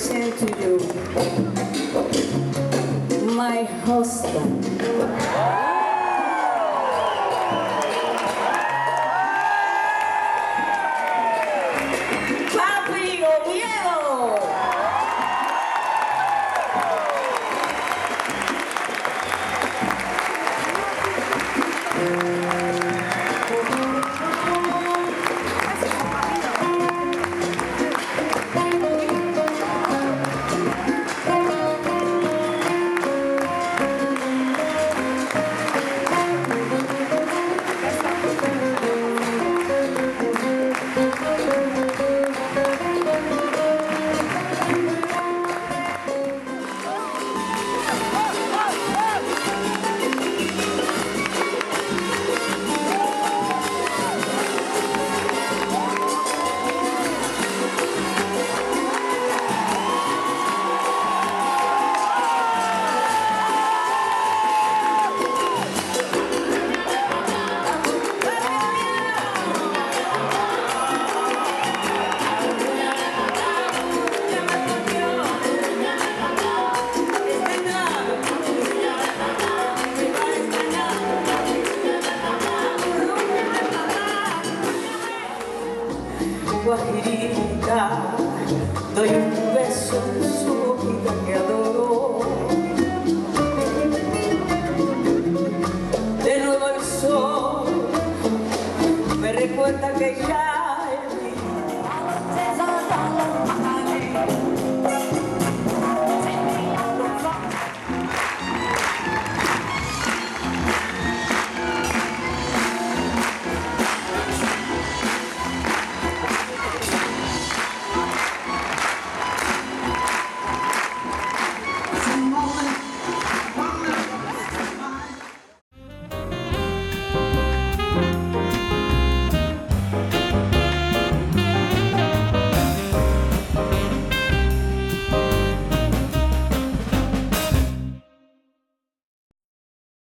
present to you my husband. guajirita, doy un beso en su boquita que adoro. De nuevo el sol me recuerda que ya